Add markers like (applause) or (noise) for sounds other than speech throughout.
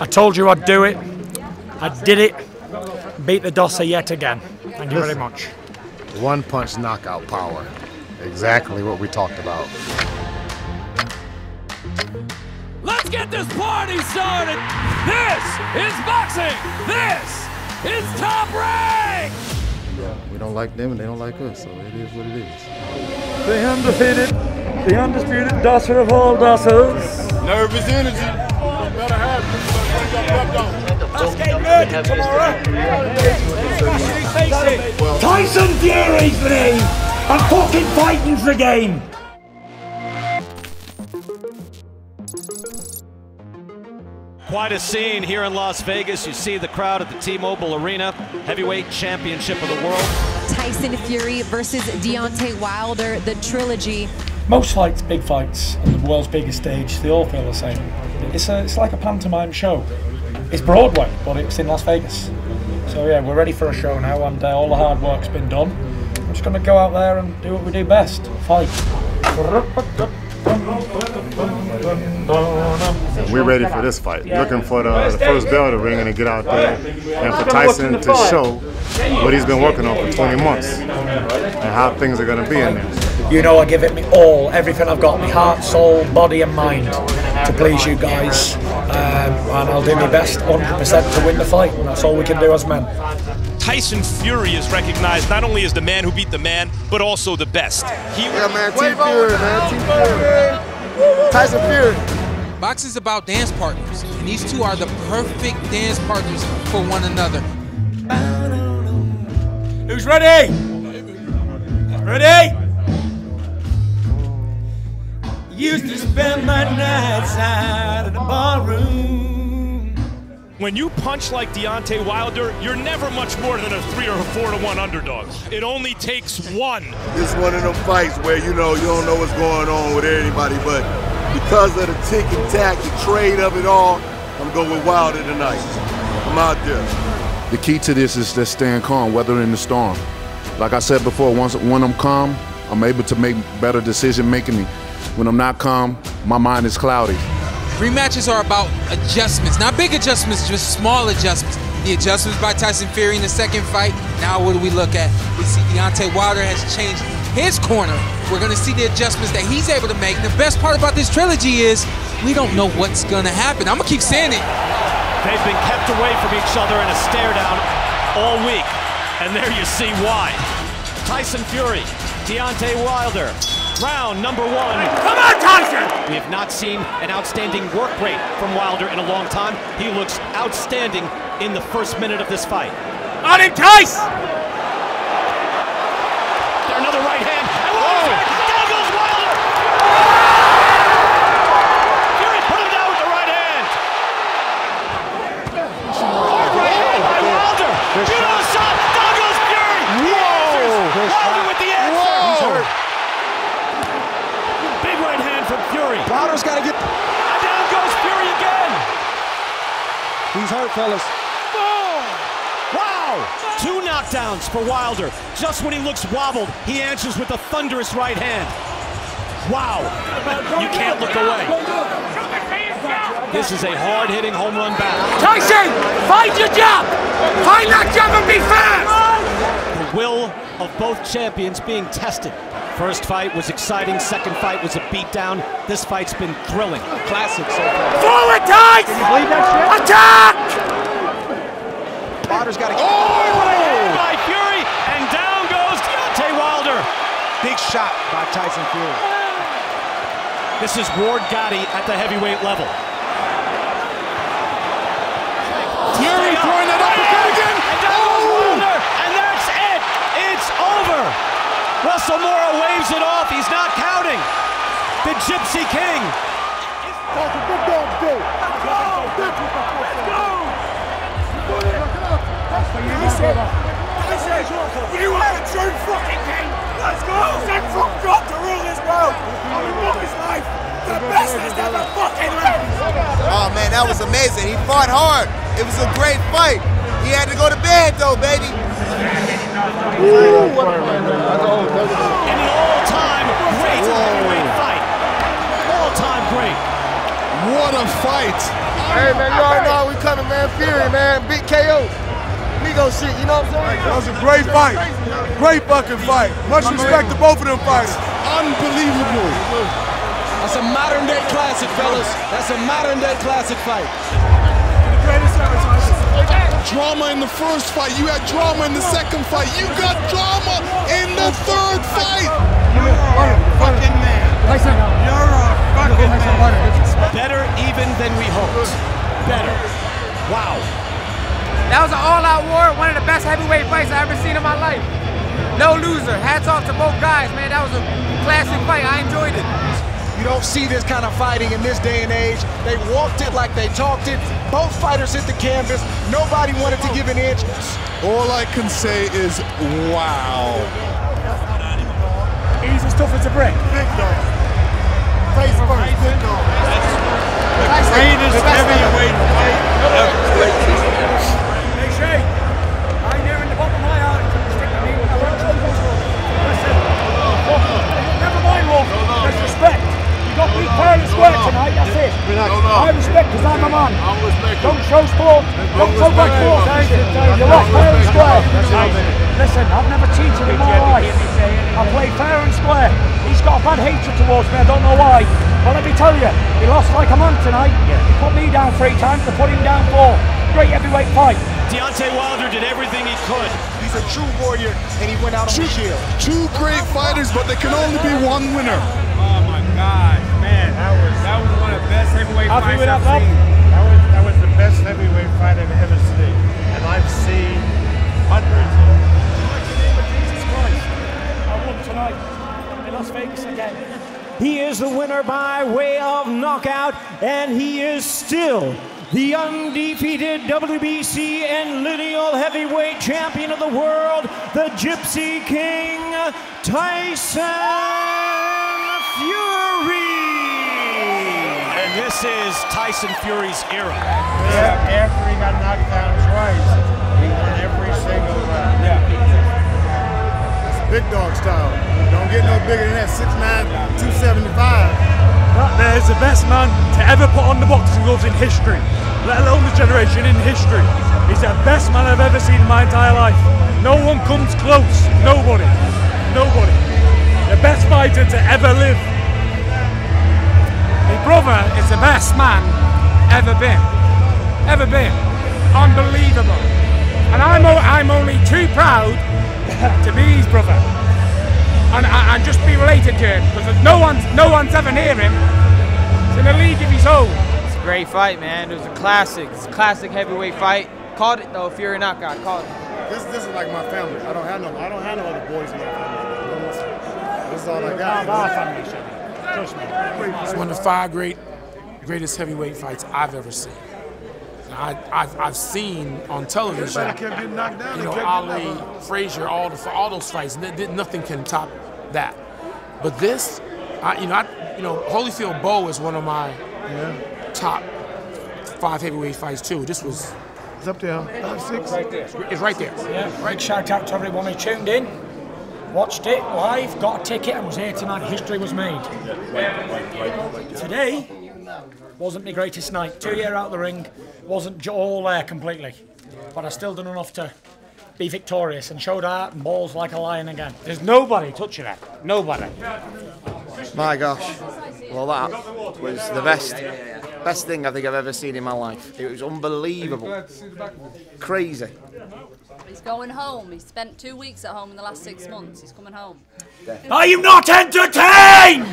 I told you I'd do it. I did it. Beat the Dosser yet again. Thank you very much. One punch knockout power. Exactly what we talked about. Let's get this party started! This is boxing! This is top rank! Yeah, We don't like them and they don't like us, so it is what it is. The undefeated, the undisputed Dosser of all Dossers. Nervous energy. Better have it. Let's get ready tomorrow! Tyson Fury's the name. I'm fucking fighting's the game. Quite a scene here in Las Vegas. You see the crowd at the T-Mobile Arena, heavyweight championship of the world. Tyson Fury versus Deontay Wilder, the trilogy. Most fights, big fights, on the world's biggest stage, they all feel the same. It's, a, it's like a pantomime show. It's Broadway, but it's in Las Vegas. So yeah, we're ready for a show now, and uh, all the hard work's been done. I'm just going to go out there and do what we do best: fight. We're ready for this fight. Looking for the, the first bell to ring and to get out there and for Tyson to show what he's been working on for 20 months and how things are going to be in there. You know, I give it me all, everything I've got, my heart, soul, body, and mind to please you guys. Um, and I'll do my best 100% to win the fight. And that's all we can do as men. Tyson Fury is recognized not only as the man who beat the man, but also the best. He Yeah, man. Team Fury, man. Team Fury. Tyson Fury. Boxing's about dance partners, and these two are the perfect dance partners for one another. Who's ready? Ready? Used to spend my nights out at the barroom. When you punch like Deontay Wilder, you're never much more than a three or a four to one underdog. It only takes one. This one of them fights where you know you don't know what's going on with anybody, but because of the tick and tack, the trade of it all, I'm going with Wilder tonight. I'm out there. The key to this is just staying calm, weathering the storm. Like I said before, once when I'm calm, I'm able to make better decision making. When I'm not calm, my mind is cloudy. Rematches are about adjustments, not big adjustments, just small adjustments. The adjustments by Tyson Fury in the second fight. Now what do we look at? We see Deontay Wilder has changed his corner. We're going to see the adjustments that he's able to make. And the best part about this trilogy is we don't know what's going to happen. I'm going to keep saying it. They've been kept away from each other in a stare down all week. And there you see why. Tyson Fury, Deontay Wilder, round number one. Come on, Tyson! We have not seen an outstanding work rate from Wilder in a long time. He looks outstanding in the first minute of this fight. On him, Tyson! Another right hand. And. Down oh. goes Wilder. Fury put him down with the right hand. Hard right hand by Wilder. Beautiful shot. Down goes Fury. He answers. Wilder with the answer. Big right hand from Fury. Wilder's got to get. And down goes Fury again. He's hurt, fellas. Wow! Two knockdowns for Wilder. Just when he looks wobbled, he answers with a thunderous right hand. Wow! You can't look away. This is a hard-hitting home run battle. Tyson! Find your jump! Find that jump and be fast! The will of both champions being tested. First fight was exciting. Second fight was a beatdown. This fight's been thrilling. Classic so far. Forward, Tyson! Can you believe that shit? Attack! Wilder's got to get. Right hand by Fury, and down goes Deontay Wilder. Big shot by Tyson Fury. This is Ward Gatti at the heavyweight level. Fury throwing that uppercut again. And down goes Wilder, and that's it. It's over. Russell Mora waves it off. He's not counting. The Gypsy King. You are a true fucking king! Let's go! Send from God to rule this world! I will walk his life! The best that's ever fucking lived! Oh, man, that was amazing. He fought hard. It was a great fight. He had to go to bed, though, baby. In an all-time great heavyweight fight. All-time great. What a fight. Hey, man, you already know we how we Fury, man. Big KO. Migo shit, you know what I'm saying? That was a great fight. Great fucking fight. Much respect to both of them fighters. Unbelievable. That's a modern day classic, fellas. That's a modern day classic fight. Drama in the first fight. You had drama in the second fight. You got drama in the third fight. You're a fucking man. Listen. You're a fucking man. Better even than we hoped. Better. Wow. That was an all-out war, one of the best heavyweight fights I've ever seen in my life. No loser. Hats off to both guys, man. That was a classic fight. I enjoyed it. You don't see this kind of fighting in this day and age. They walked it like they talked it. Both fighters hit the canvas. Nobody wanted to give an inch. All I can say is, wow. He's as tough as a brick. Big dog. Face first, big dog. Greatest heavyweight fight ever. Don't show sport. Don't show back force. You lost fair and square. Listen, I've never cheated in my life. I play fair and square. He's got a bad hatred towards me. I don't know why. But let me tell you, he lost like a man tonight. He put me down three times to put him down four. Great heavyweight fight. Deontay Wilder did everything he could. He's a true warrior, and he went out on the shield. two great fighters, but there can only be one winner. Oh my God, man, that was that was one of the best heavyweight Happy fights I've seen. That was that was the best heavyweight fight I've ever seen, and I've seen hundreds. Jesus Christ. I won tonight in Las Vegas again. He is the winner by way of knockout, and he is still the undefeated WBC and lineal heavyweight champion of the world, the Gypsy King, Tyson And this is Tyson Fury's era. Yeah, after he got knocked down twice, he won every single round. Yeah. That's big dog style. Don't get no bigger than that. 6'9", 275. That there is the best man to ever put on the boxing gloves in history, let alone the generation in history. He's the best man I've ever seen in my entire life. No one comes close. Nobody. Nobody. The best fighter to ever live. My brother is the best man ever been. Ever been. Unbelievable. And I'm, o- I'm only too proud (coughs) to be his brother. And, and and just be related to him because no one's, no one's ever near him. He's in a league of his own. It's a great fight, man. It was a classic. It's a classic heavyweight fight. Called it though, Fury knockout. Called it. This, this is like my family. I don't have no, I don't have no other boys in my family. This is all I got. Our family, Shay. Trust me. It's one of the five great, greatest heavyweight fights I've ever seen. I, I've, I've seen on television, Everybody kept getting knocked down. you know, Ali, Frazier, all the all those fights. n- n- Nothing can top that. But this, I, you know, I, you know, Holyfield Bowe is one of my top five heavyweight fights too. This was. It's up there. Five, six. Right there. It's right there. Yeah, big shout out to everyone who tuned in, watched it live, got a ticket, and was here tonight. History was made. Today wasn't my greatest night. Two year out of the ring, wasn't all there completely, but I still done enough to be victorious and showed heart and balls like a lion again. There's nobody touching that. Nobody. My gosh. Well, that was the best, best thing I think I've ever seen in my life. It was unbelievable. Crazy. He's going home. He spent two weeks at home in the last six months. He's coming home. Are you not entertained?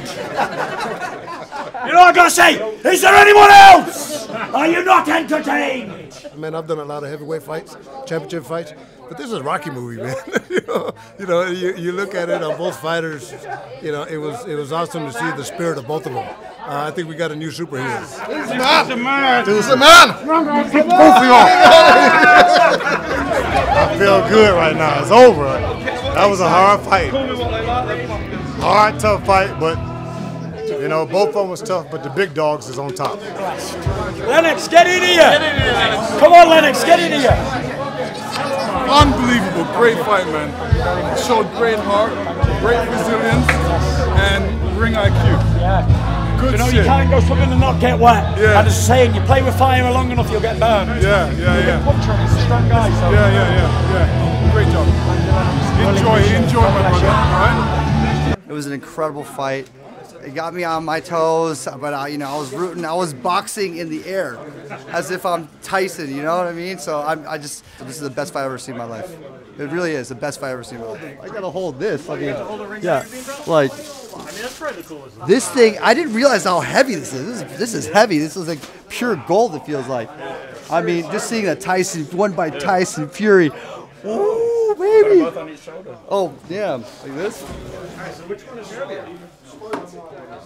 you know what I gotta say? Is there anyone else? Are you not entertained? Man, I've done a lot of heavyweight fights, championship fights, but this is a Rocky movie, man. (laughs) you, know, you know, you, you look at it on both fighters. You know, it was it was awesome to see the spirit of both of them. Uh, I think we got a new superhero. He's a man. Dude, it's a man. Get both of y'all. I feel good right now. It's over. That was a hard fight. Hard, tough fight, but you know, both of them was tough, but the big dogs is on top. Lennox, get in here! Come on, Lennox, get in here! Unbelievable, great fight, man. Showed great heart, great resilience, and ring IQ. Yeah. Good you know, shit. you can't go swimming and not get wet. Yeah. And as I saying, you play with fire long enough, you'll get burned. Yeah, yeah, He's a yeah. good puncher and he's a strong guy. So. Yeah, yeah, yeah, yeah. Great job. Enjoy, enjoy, my brother. All right? It was an incredible fight. It got me on my toes, but I, you know, I was rooting. I was boxing in the air, as if I'm Tyson. You know what I mean? So I'm, I just, this is the best fight I've ever seen in my life. It really is the best fight I've ever seen in my life. I gotta hold this. I mean, yeah, like this thing. I didn't realize how heavy this is. This is, this is heavy. This is like pure gold. It feels like. I mean, just seeing that Tyson one by Tyson Fury. Ooh, baby. Oh, damn. Like this? Which one is heavier?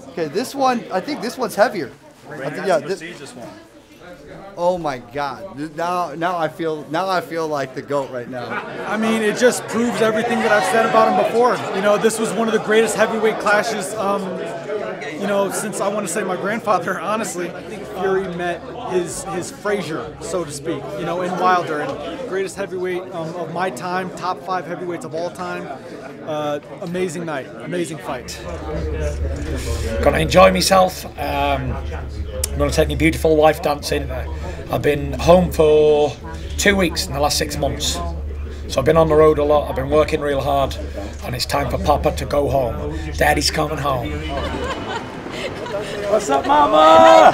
Okay, this one, I think this one's heavier. I think, yeah, this, oh my God! Now, now I feel, now I feel like the goat right now. I mean, it just proves everything that I've said about him before. You know, this was one of the greatest heavyweight clashes. Um, you know, since I want to say my grandfather, (laughs) honestly, I think Fury met his his Frazier, so to speak. You know, in Wilder, and greatest heavyweight um, of my time, top five heavyweights of all time. Uh, amazing night, amazing fight. Gonna enjoy myself. Um, I'm gonna take my beautiful wife dancing. I've been home for two weeks in the last six months. So I've been on the road a lot. I've been working real hard, and it's time for Papa to go home. Daddy's coming home. What's up, Mama? (laughs)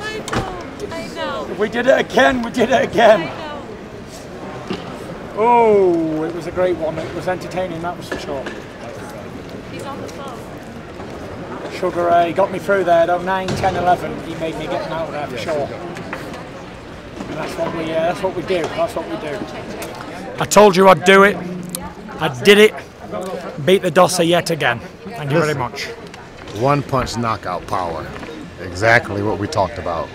I know. I know. We did it again. We did it again. Oh, it was a great one. It was entertaining, that was for sure. He's on the phone. Sugar Ray got me through there though, 9, 10, 11. He made me get out of there for sure. And that's what we, uh, that's what we do. That's what we do. I told you I'd do it. I did it. Beat the Dosser yet again. Thank you very much. One punch knockout power. Exactly what we talked about.